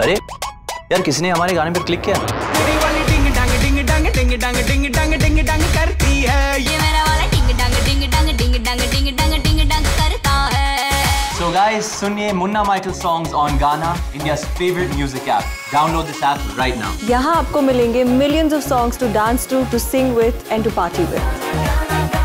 अरे, यार किसी हमारे गाने पर क्लिक किया? मेरी वाली सुनिए Munna Michael songs on Gaana India's favourite music app download this app right now यहाँ आपको मिलेंगे millions of songs to dance to to sing with and to party with